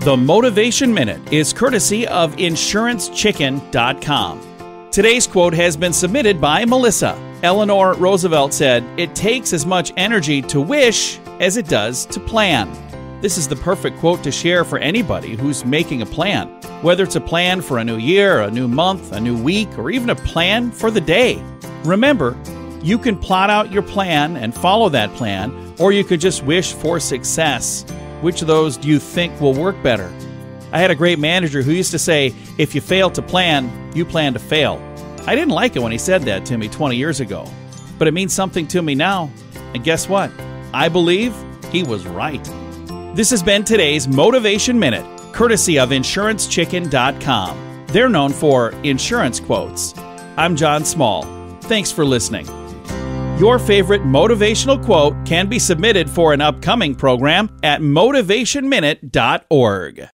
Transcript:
The Motivation Minute is courtesy of InsuranceChicken.com. Today's quote has been submitted by Melissa. Eleanor Roosevelt said, It takes as much energy to wish as it does to plan. This is the perfect quote to share for anybody who's making a plan, whether it's a plan for a new year, a new month, a new week, or even a plan for the day. Remember, you can plot out your plan and follow that plan, or you could just wish for success. Which of those do you think will work better? I had a great manager who used to say, if you fail to plan, you plan to fail. I didn't like it when he said that to me 20 years ago, but it means something to me now. And guess what? I believe he was right. This has been today's Motivation Minute, courtesy of InsuranceChicken.com. They're known for insurance quotes. I'm John Small. Thanks for listening. Your favorite motivational quote can be submitted for an upcoming program at motivationminute.org.